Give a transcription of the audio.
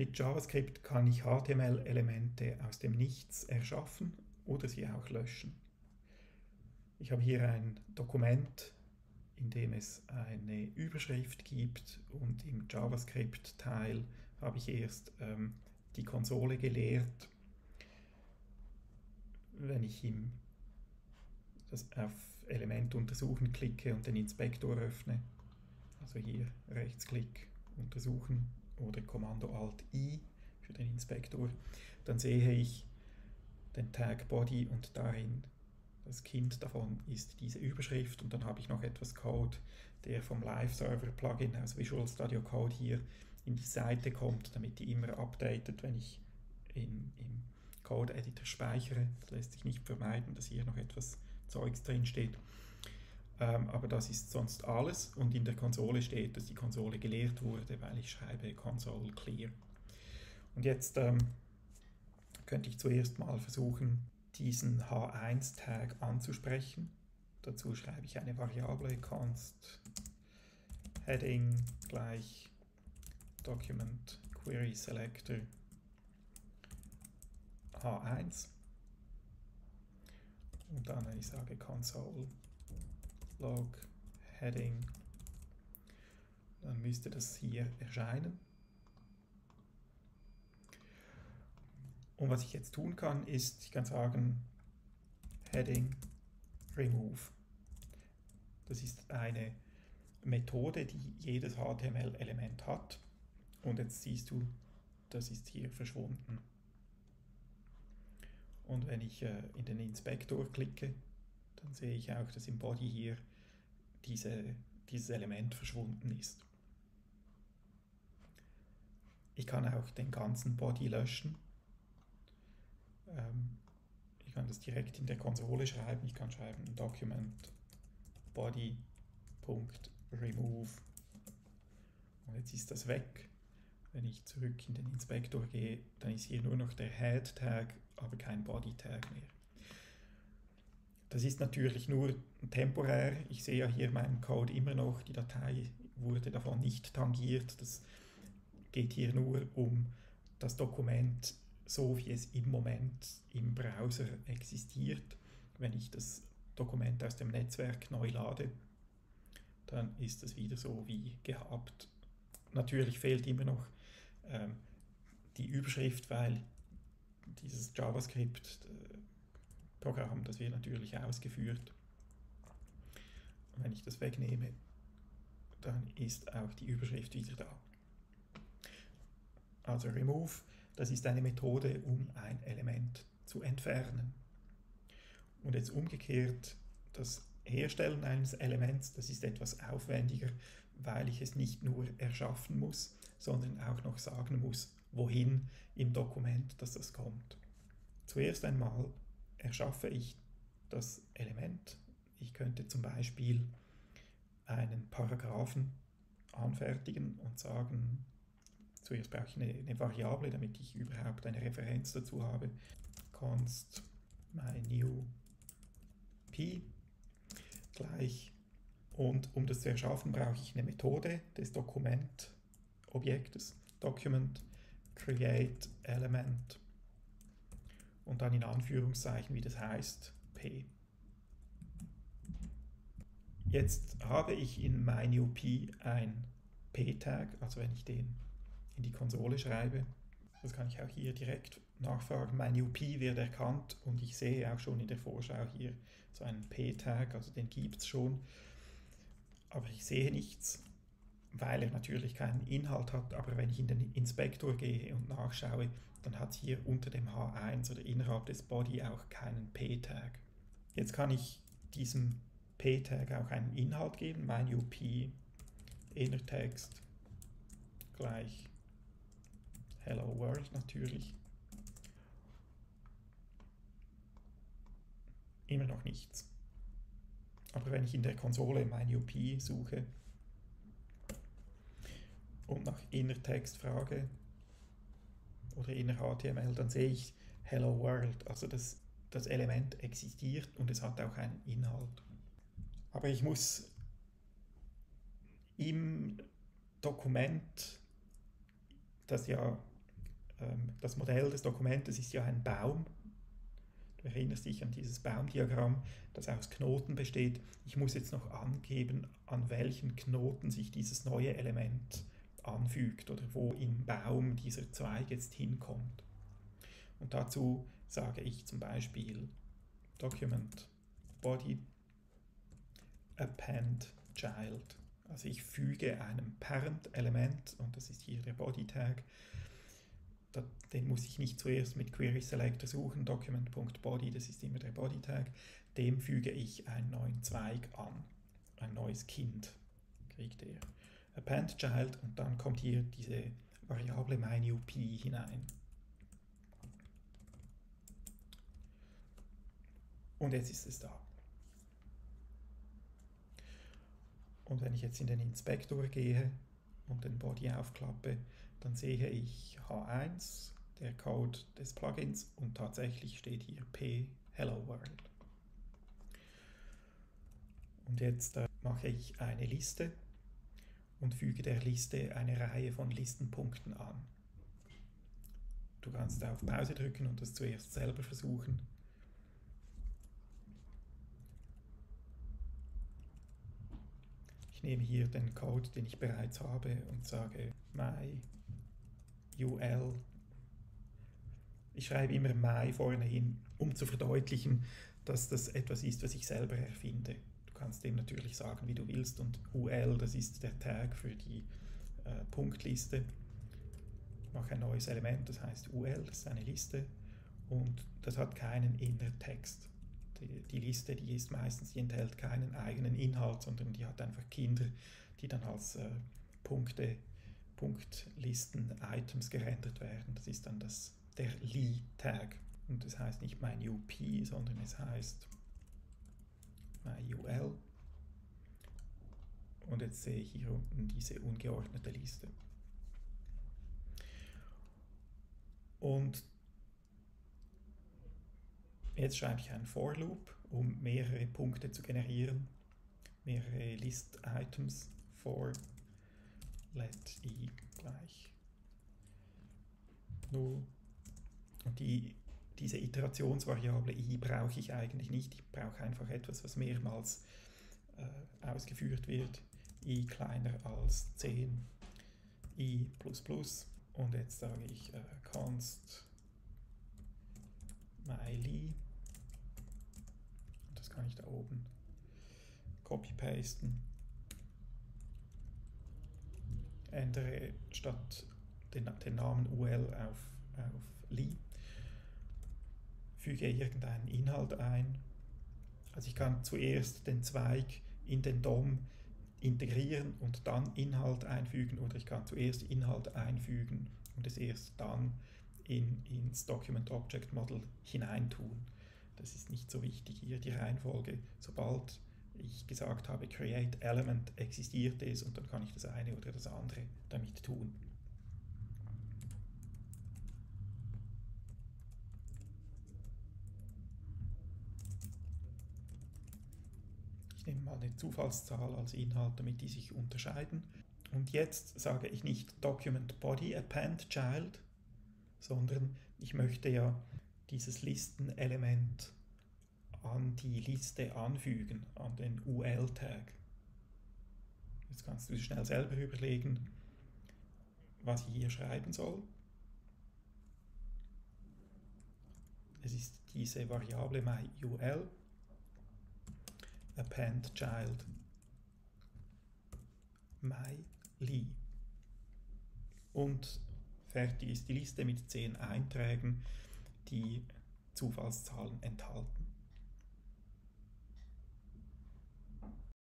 Mit JavaScript kann ich HTML-Elemente aus dem Nichts erschaffen oder sie auch löschen. Ich habe hier ein Dokument, in dem es eine Überschrift gibt und im JavaScript-Teil habe ich erst ähm, die Konsole geleert. Wenn ich im das auf Element untersuchen klicke und den Inspektor öffne, also hier Rechtsklick untersuchen oder Kommando Alt I für den Inspektor, dann sehe ich den Tag Body und darin das Kind davon ist diese Überschrift und dann habe ich noch etwas Code, der vom Live-Server-Plugin aus Visual Studio Code hier in die Seite kommt, damit die immer updatet, wenn ich in, im Code-Editor speichere. Das lässt sich nicht vermeiden, dass hier noch etwas Zeugs drin steht. Ähm, aber das ist sonst alles und in der Konsole steht, dass die Konsole geleert wurde, weil ich schreibe console clear. Und jetzt ähm, könnte ich zuerst mal versuchen, diesen h1-Tag anzusprechen. Dazu schreibe ich eine Variable const heading gleich document query selector h1 und dann ich sage console log heading dann müsste das hier erscheinen Und was ich jetzt tun kann, ist, ich kann sagen, Heading Remove. Das ist eine Methode, die jedes HTML-Element hat. Und jetzt siehst du, das ist hier verschwunden. Und wenn ich äh, in den Inspektor klicke, dann sehe ich auch, dass im Body hier diese, dieses Element verschwunden ist. Ich kann auch den ganzen Body löschen ähm, ich kann das direkt in der Konsole schreiben. Ich kann schreiben Document body.remove und jetzt ist das weg. Wenn ich zurück in den Inspektor gehe, dann ist hier nur noch der Head-Tag, aber kein Body-Tag mehr. Das ist natürlich nur temporär. Ich sehe ja hier meinen Code immer noch. Die Datei wurde davon nicht tangiert. Das geht hier nur um das Dokument so wie es im Moment im Browser existiert. Wenn ich das Dokument aus dem Netzwerk neu lade, dann ist es wieder so wie gehabt. Natürlich fehlt immer noch ähm, die Überschrift, weil dieses JavaScript-Programm, das wird natürlich ausgeführt. Wenn ich das wegnehme, dann ist auch die Überschrift wieder da. Also remove das ist eine Methode, um ein Element zu entfernen. Und jetzt umgekehrt, das Herstellen eines Elements, das ist etwas aufwendiger, weil ich es nicht nur erschaffen muss, sondern auch noch sagen muss, wohin im Dokument dass das kommt. Zuerst einmal erschaffe ich das Element. Ich könnte zum Beispiel einen Paragraphen anfertigen und sagen, Zuerst brauche ich eine, eine, Variable, damit ich überhaupt eine Referenz dazu habe. const my new p gleich und um das zu erschaffen, brauche ich eine Methode des Dokumentobjektes, Document create element und dann in Anführungszeichen, wie das heißt, p. Jetzt habe ich in mynewp ein p-Tag, also wenn ich den in die Konsole schreibe. Das kann ich auch hier direkt nachfragen. Mein UP wird erkannt und ich sehe auch schon in der Vorschau hier so einen P-Tag, also den gibt es schon. Aber ich sehe nichts, weil er natürlich keinen Inhalt hat. Aber wenn ich in den Inspektor gehe und nachschaue, dann hat hier unter dem H1 oder innerhalb des Body auch keinen P-Tag. Jetzt kann ich diesem P-Tag auch einen Inhalt geben, mein UP, Innertext gleich Hello World natürlich. Immer noch nichts. Aber wenn ich in der Konsole mein UP suche und nach Innertext frage oder inner HTML, dann sehe ich Hello World. Also das, das Element existiert und es hat auch einen Inhalt. Aber ich muss im Dokument, das ja ähm, das Modell des Dokumentes ist ja ein Baum. Du erinnerst dich an dieses Baumdiagramm, das aus Knoten besteht. Ich muss jetzt noch angeben, an welchen Knoten sich dieses neue Element anfügt oder wo im Baum dieser Zweig jetzt hinkommt. Und dazu sage ich zum Beispiel Document Body Append Child. Also ich füge einem Parent-Element, und das ist hier der Body-Tag, den muss ich nicht zuerst mit Query Selector suchen, Document.body, das ist immer der Body-Tag, dem füge ich einen neuen Zweig an, ein neues Kind kriegt er. Append Child und dann kommt hier diese Variable myNewP hinein. Und jetzt ist es da. Und wenn ich jetzt in den Inspektor gehe und den Body aufklappe, dann sehe ich H1, der Code des Plugins, und tatsächlich steht hier P Hello World. Und jetzt äh, mache ich eine Liste und füge der Liste eine Reihe von Listenpunkten an. Du kannst auf Pause drücken und das zuerst selber versuchen. Ich nehme hier den Code, den ich bereits habe und sage my ul. Ich schreibe immer my vorne hin, um zu verdeutlichen, dass das etwas ist, was ich selber erfinde. Kannst dem natürlich sagen, wie du willst und ul, das ist der Tag für die äh, Punktliste. Ich mache ein neues Element, das heißt ul, das ist eine Liste und das hat keinen Inner Text die, die Liste, die ist meistens, die enthält keinen eigenen Inhalt, sondern die hat einfach Kinder, die dann als äh, Punkte, Punktlisten, Items gerendert werden. Das ist dann das, der Li-Tag. Und das heißt nicht mein UP, sondern es heißt myUL. Und jetzt sehe ich hier unten diese ungeordnete Liste. Und Jetzt schreibe ich einen For Loop, um mehrere Punkte zu generieren, mehrere List-Items for let i gleich 0. Und die, diese Iterationsvariable i brauche ich eigentlich nicht. Ich brauche einfach etwas, was mehrmals äh, ausgeführt wird. i kleiner als 10, i. Und jetzt sage ich äh, const myli kann ich da oben copy-pasten. Ändere statt den, den Namen UL auf, auf Li. Füge irgendeinen Inhalt ein. Also ich kann zuerst den Zweig in den DOM integrieren und dann Inhalt einfügen oder ich kann zuerst Inhalt einfügen und es erst dann in, ins Document Object Model hineintun. Das ist nicht so wichtig hier, die Reihenfolge. Sobald ich gesagt habe, Create Element, existiert es und dann kann ich das eine oder das andere damit tun. Nehme mal eine Zufallszahl als Inhalt, damit die sich unterscheiden. Und jetzt sage ich nicht Document Body Append Child, sondern ich möchte ja dieses Listenelement an die Liste anfügen, an den UL-Tag. Jetzt kannst du schnell selber überlegen, was ich hier schreiben soll. Es ist diese Variable myUL append child myLi und fertig ist die Liste mit zehn Einträgen, die Zufallszahlen enthalten.